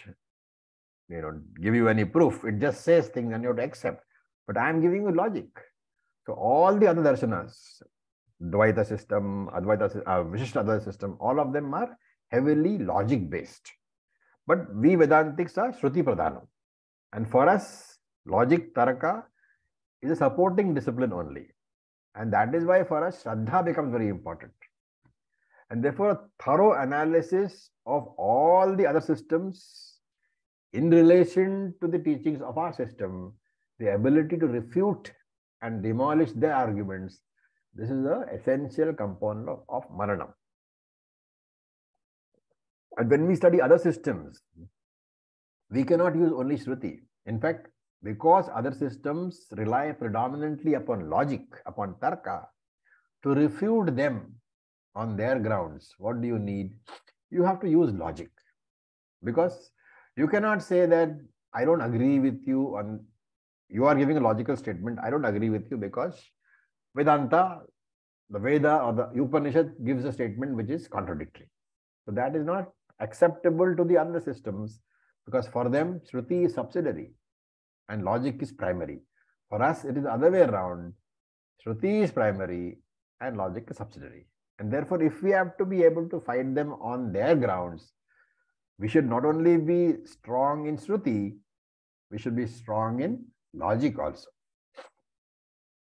you know, give you any proof. It just says things and you have to accept. But I am giving you logic. So all the other darshanas, Dvaita system, Advaita, uh, Vishishta Advaita system, all of them are heavily logic based. But we Vedantics are Shruti Pradhanam. And for us, logic, Tarka is a supporting discipline only. And that is why for us, Shraddha becomes very important. And therefore, a thorough analysis of all the other systems in relation to the teachings of our system, the ability to refute and demolish their arguments, this is the essential component of, of Mananam. And when we study other systems, we cannot use only Shruti. In fact, because other systems rely predominantly upon logic, upon Tarka, to refute them on their grounds, what do you need? You have to use logic. Because you cannot say that I don't agree with you on, you are giving a logical statement. I don't agree with you because Vedanta, the Veda or the Upanishad gives a statement which is contradictory. So that is not acceptable to the other systems because for them, Shruti is subsidiary and logic is primary. For us, it is the other way around. Shruti is primary and logic is subsidiary. And therefore, if we have to be able to fight them on their grounds, we should not only be strong in Shruti, we should be strong in logic also.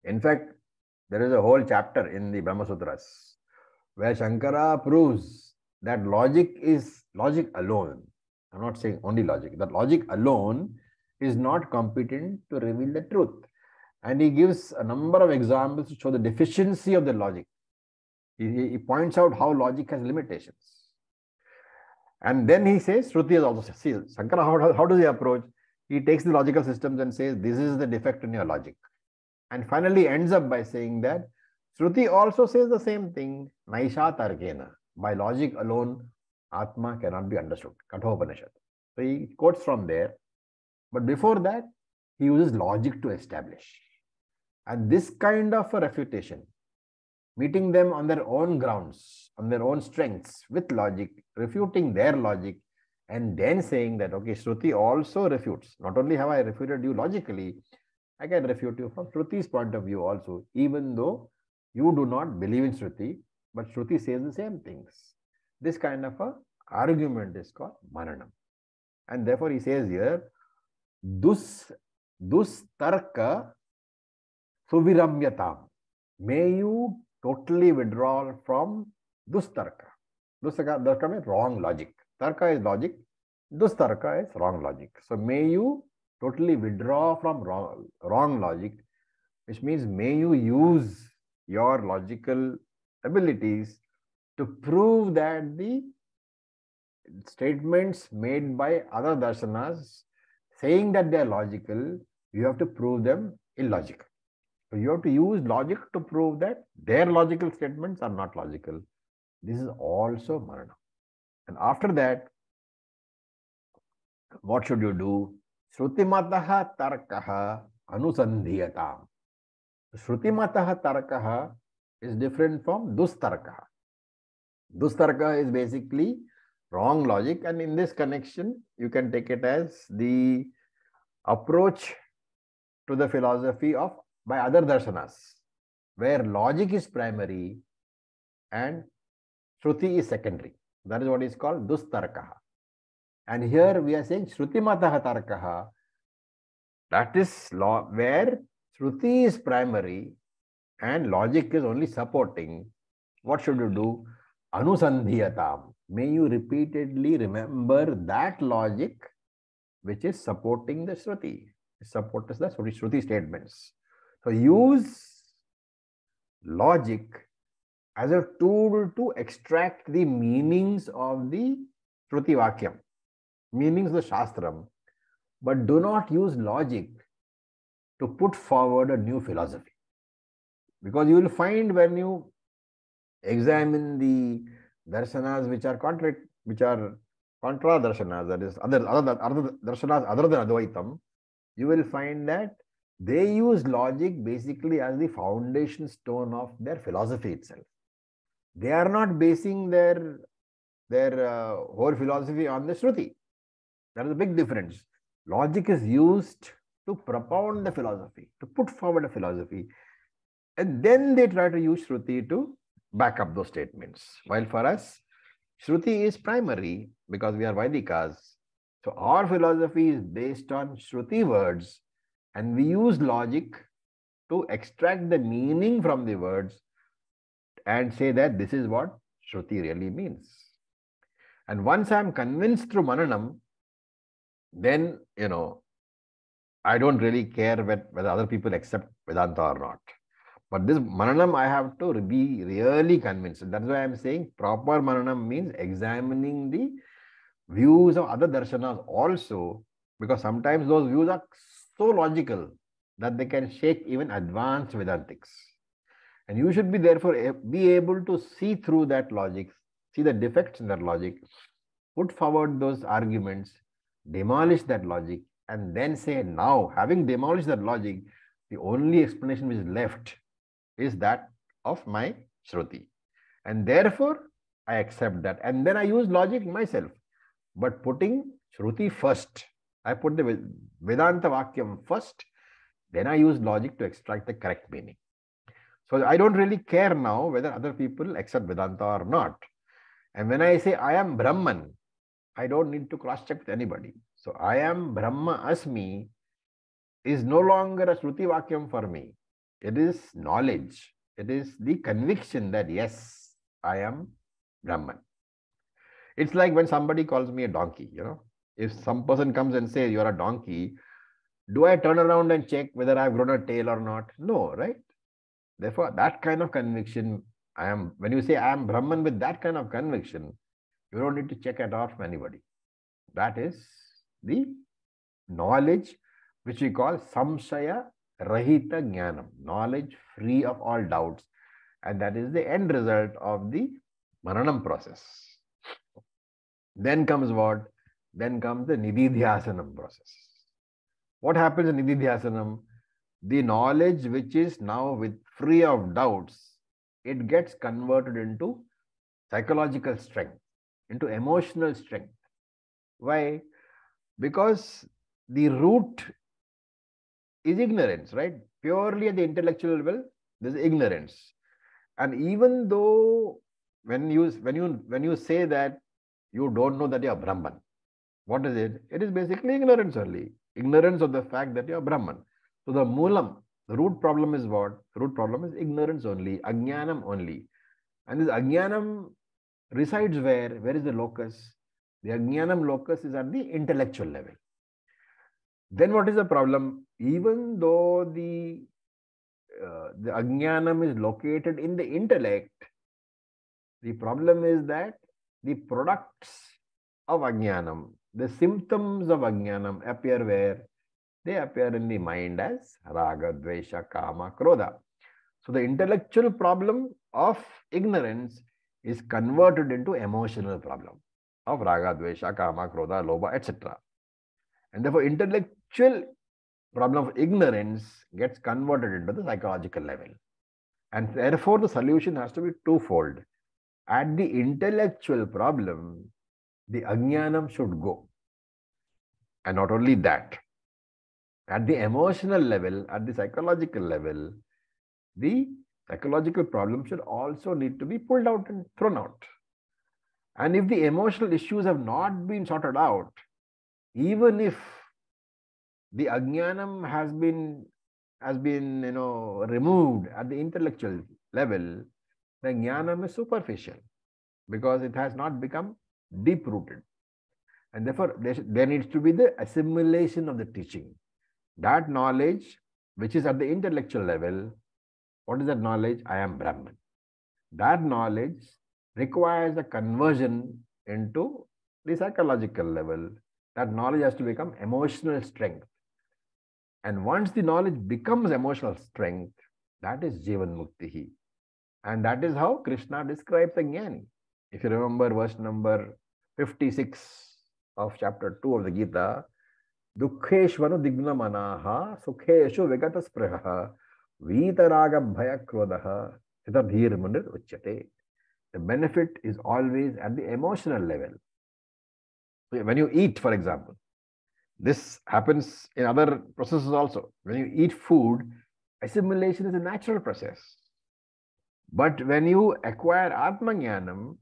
In fact, there is a whole chapter in the Brahma Sutras where Shankara proves that logic is logic alone. I'm not saying only logic, that logic alone is not competent to reveal the truth. And he gives a number of examples to show the deficiency of the logic. He, he points out how logic has limitations. And then he says, Shruti is also, see, Shankara, how, how does he approach? He takes the logical systems and says, this is the defect in your logic. And finally ends up by saying that Shruti also says the same thing, Naisha Tarkena. By logic alone, Atma cannot be understood. Kathopanishad. So he quotes from there. But before that, he uses logic to establish. And this kind of a refutation, meeting them on their own grounds, on their own strengths, with logic, refuting their logic, and then saying that, okay, Shruti also refutes. Not only have I refuted you logically, I can refute you from Shruti's point of view also, even though you do not believe in Shruti, but Shruti says the same things. This kind of a argument is called Mananam. And therefore he says here, Dus, Dustarka Suviramyatam. May you totally withdraw from Dustarka. Dustarka means wrong logic. Tarka is logic. Dus Dustarka is wrong logic. So may you totally withdraw from wrong, wrong logic, which means may you use your logical abilities to prove that the statements made by other darshanas saying that they are logical, you have to prove them illogical. So you have to use logic to prove that their logical statements are not logical. This is also manana. And after that, what should you do? श्रुतिमत तर्क अनुसंधीयता shrutimat tarka is different from dustarka dustarka is basically wrong logic and in this connection you can take it as the approach to the philosophy of by other darshan where logic is primary and shruti is secondary that is what is called dustarka and here we are saying shrutimataha tarkaha. That is law where shruti is primary and logic is only supporting. What should you do? Anusandhiyatam. May you repeatedly remember that logic which is supporting the Shruti, supports the Shruti statements. So use logic as a tool to extract the meanings of the Shruti Vakyam, meanings of the Shastram, but do not use logic to put forward a new philosophy. Because you will find when you examine the darshanas which are contra which are contra darshanas, that is other other, other darshanas other than Advaitam, you will find that they use logic basically as the foundation stone of their philosophy itself. They are not basing their their uh, whole philosophy on the Shruti. There is a big difference. Logic is used to propound the philosophy, to put forward a philosophy, and then they try to use Shruti to back up those statements. While for us, Shruti is primary because we are Vaidikas. So our philosophy is based on Shruti words and we use logic to extract the meaning from the words and say that this is what Shruti really means. And once I'm convinced through Mananam, then, you know, I don't really care whether other people accept Vedanta or not. But this Mananam, I have to be really convinced. That's why I'm saying proper Mananam means examining the views of other darshanas also, because sometimes those views are so logical that they can shake even advanced Vedantics. And you should be therefore be able to see through that logic, see the defects in that logic, put forward those arguments, demolish that logic, and then say, now, having demolished that logic, the only explanation which is left is that of my Shruti. And therefore, I accept that. And then I use logic myself. But putting Shruti first, I put the Vedanta Vakyam first, then I use logic to extract the correct meaning. So I don't really care now whether other people accept Vedanta or not. And when I say I am Brahman, I don't need to cross check with anybody. So I am Brahma Asmi is no longer a Shruti Vakyam for me. It is knowledge. It is the conviction that yes, I am Brahman. It's like when somebody calls me a donkey, you know. If some person comes and says you're a donkey, do I turn around and check whether I've grown a tail or not? No, right? Therefore, that kind of conviction, I am, when you say I am Brahman with that kind of conviction, you don't need to check it out from anybody. That is the knowledge which we call samshaya rahita jnanam, knowledge free of all doubts. And that is the end result of the mananam process. Then comes what? Then comes the nididhyasanam process. What happens in nididhyasanam? The knowledge which is now with free of doubts, it gets converted into psychological strength, into emotional strength. Why? Because the root is ignorance, right? Purely at the intellectual level, there's ignorance. And even though when you when you when you say that you don't know that you are Brahman, what is it? It is basically ignorance only. Ignorance of the fact that you are Brahman. So the moolam, the root problem is what? The root problem is ignorance only, ajnanam only. And this ajnanam resides where? Where is the locus? The ajnanam locus is at the intellectual level. Then what is the problem? Even though the uh, the ajnanam is located in the intellect, the problem is that the products of ajnanam, the symptoms of ajnanam appear where? They appear in the mind as raga, dvesha, kama, krodha. So the intellectual problem of ignorance is converted into emotional problem of raga, dvesha, kama, krodha, lobha, etc. And therefore, intellectual problem of ignorance gets converted into the psychological level. And therefore, the solution has to be twofold. At the intellectual problem, the ajnanam should go. And not only that, at the emotional level, at the psychological level, the psychological problem should also need to be pulled out and thrown out. And if the emotional issues have not been sorted out, even if the ajnanam has been has been you know removed at the intellectual level, the jnanam is superficial because it has not become deep rooted. And therefore, there, there needs to be the assimilation of the teaching. That knowledge, which is at the intellectual level, what is that knowledge? I am Brahman. That knowledge requires a conversion into the psychological level. That knowledge has to become emotional strength. And once the knowledge becomes emotional strength, that is Jivan Muktihi. And that is how Krishna describes the Jnani. If you remember verse number 56 of chapter 2 of the Gita, Dukkheshvanu digna manaha sukheshu vigata vitaraga bhaya krodaha sthitadhir munir uchyate. The benefit is always at the emotional level. When you eat, for example, this happens in other processes also. When you eat food, assimilation is a natural process. But when you acquire Atmajnanam,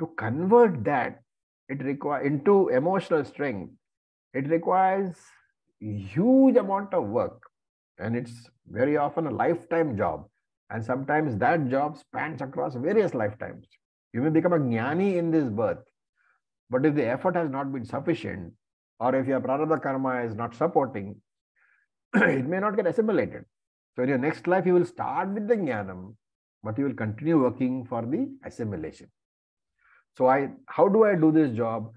to convert that it require into emotional strength, it requires huge amount of work. And it's very often a lifetime job. And sometimes that job spans across various lifetimes. You may become a jnani in this birth, but if the effort has not been sufficient, or if your prarabdha karma is not supporting, it may not get assimilated. So in your next life, you will start with the jnanam, but you will continue working for the assimilation. So I, how do I do this job?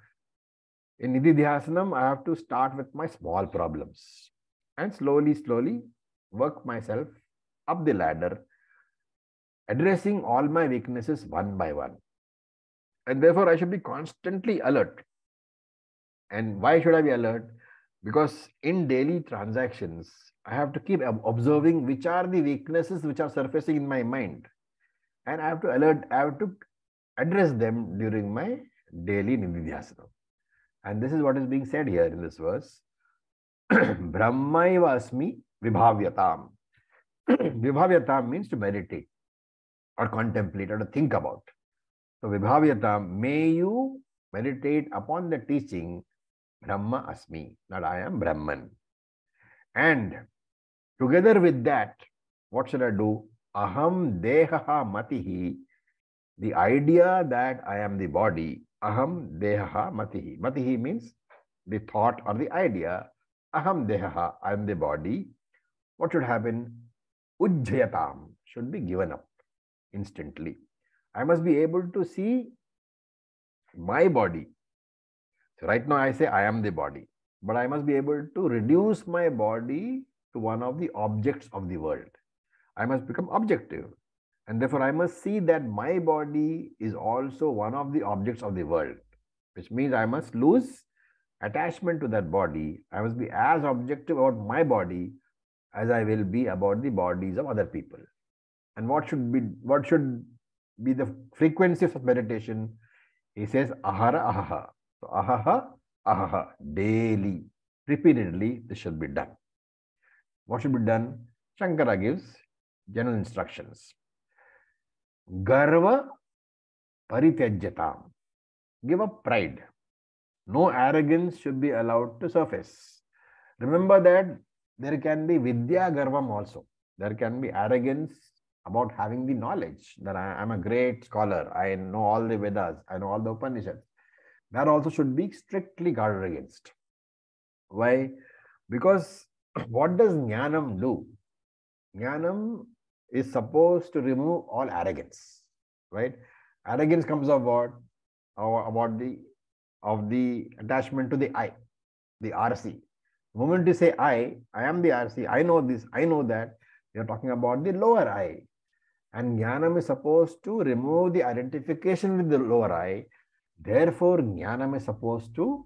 In Nididhyasanam, I have to start with my small problems and slowly, slowly work myself up the ladder, addressing all my weaknesses one by one. And therefore, I should be constantly alert. And why should I be alert? Because in daily transactions, I have to keep observing which are the weaknesses which are surfacing in my mind. And I have to alert, I have to address them during my daily nididhyasana. And this is what is being said here in this verse. ब्रह्म अस्मी विभाव्यताम। विभाव्यताम means to meditate or contemplate or think about so विभाव्यताम may you meditate upon the teaching Brahma Asmi not I am Brahman. And together with that what should I do अहम देह मति। The idea that I am the body अहम देह मति। मति means the thought or the idea Aham dehaha, I am the body. What should happen? Ujjayatam should be given up instantly. I must be able to see my body. So right now I say I am the body, but I must be able to reduce my body to one of the objects of the world. I must become objective. And therefore, I must see that my body is also one of the objects of the world, which means I must lose attachment to that body. I must be as objective about my body as I will be about the bodies of other people. And what should be what should be the frequency of meditation? He says ahara ahaha. So ahaha ahaha daily, repeatedly. This should be done. What should be done? Shankara gives general instructions. Garva parityajatam. Give up pride. No arrogance should be allowed to surface. Remember that there can be vidya garvam also. There can be arrogance about having the knowledge that I am a great scholar. I know all the Vedas. I know all the Upanishads. That also should be strictly guarded against. Why? Because what does Jnanam do? Jnanam is supposed to remove all arrogance, right? Arrogance comes of what? About the of the attachment to the I, the RC. The moment you say I, I am the RC, I know this, I know that, you're talking about the lower I. And Jnanam is supposed to remove the identification with the lower I. Therefore, Jnanam is supposed to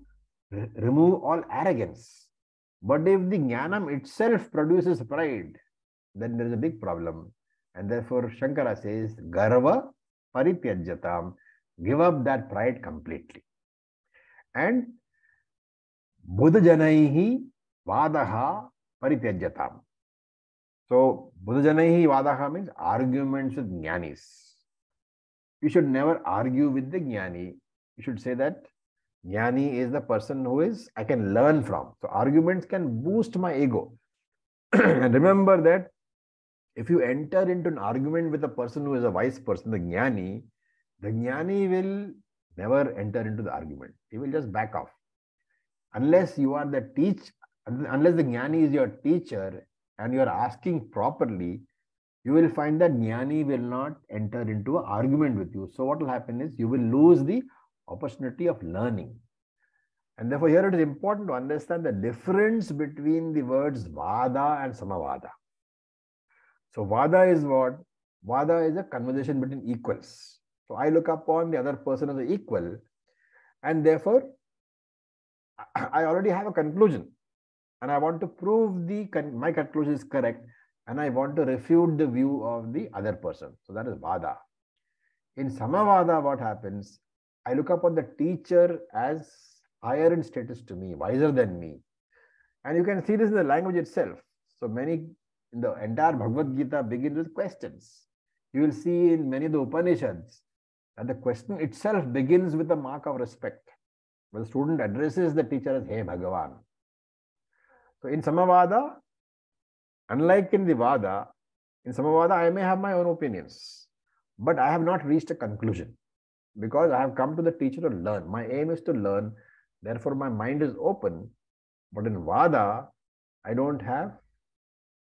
re- remove all arrogance. But if the Jnanam itself produces pride, then there is a big problem. And therefore, Shankara says, Garva parityajatam, give up that pride completely. And बुध जन ही वाद परित्यजता so बुध जन ही वाद mean argument with ज्ञानी you should never argue with the ज्ञानी. यू शुड से दैट ज्ञानी is the person who is I can learn from so arguments can boost my ego and remember that If you enter into an argument with a person who is a wise person, the jnani, the jnani will never enter into the argument. He will just back off. Unless you are the teach, unless the jnani is your teacher and you are asking properly, you will find that jnani will not enter into an argument with you. So what will happen is you will lose the opportunity of learning. And therefore, here it is important to understand the difference between the words vada and samavada. So vada is what? Vada is a conversation between equals. So I look upon the other person as an equal, and therefore I already have a conclusion, and I want to prove the con- my conclusion is correct, and I want to refute the view of the other person. So that is vada. In samavada, what happens? I look upon the teacher as higher in status to me, wiser than me, and you can see this in the language itself. So many in the entire Bhagavad Gita begins with questions. You will see in many of the Upanishads that the question itself begins with a mark of respect. When the student addresses the teacher as Hey Bhagavan. So in Samavada, unlike in the Vada, in Samavada, I may have my own opinions, but I have not reached a conclusion because I have come to the teacher to learn. My aim is to learn, therefore, my mind is open. But in Vada, I don't have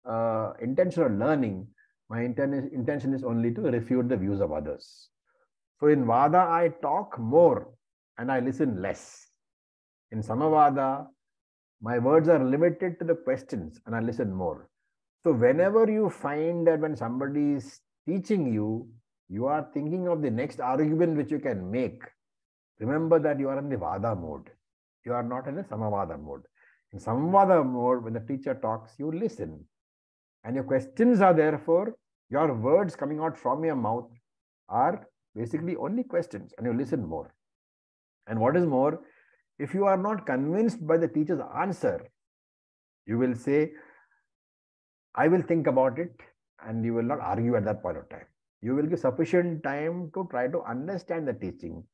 uh, intention of learning. My inten- intention is only to refute the views of others. So in Vada, I talk more and I listen less. In Samavada, my words are limited to the questions and I listen more. So whenever you find that when somebody is teaching you, you are thinking of the next argument which you can make, remember that you are in the Vada mode. You are not in the Samavada mode. In Samavada mode, when the teacher talks, you listen. And your questions are therefore, your words coming out from your mouth are basically only questions, and you listen more. And what is more, if you are not convinced by the teacher's answer, you will say, I will think about it, and you will not argue at that point of time. You will give sufficient time to try to understand the teaching.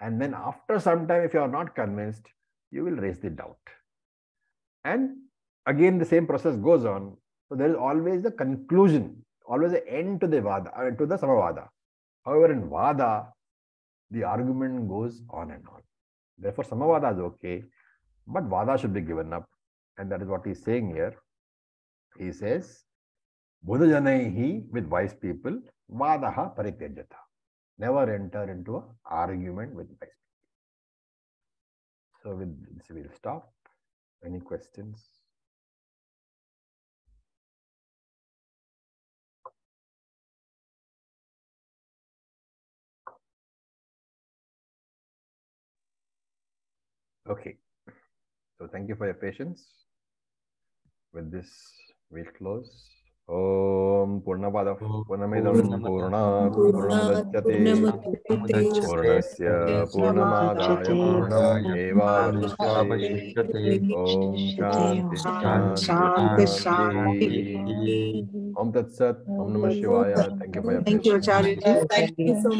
And then, after some time, if you are not convinced, you will raise the doubt. And again, the same process goes on. So, there is always the conclusion, always the end to the Vada, uh, to the Samavada. However, in Vada, the argument goes on and on. Therefore, Samavada is okay, but Vada should be given up. And that is what he's saying here. He says, Budhajanaihi with wise people, Vadaha parityajata. Never enter into an argument with wise people. So with this we'll stop. Any questions? Okay. So thank you for your patience. With this, we'll close. Om Purnamadah Om Purnamidam Purnamada- Purnat Purnamudachyate Purnasya Purnamadaya Purnamevavashyate Om Shanti Shanti Shanti. Om Tat Sat. Om Namah Shivaya. Thank you for your Thank you,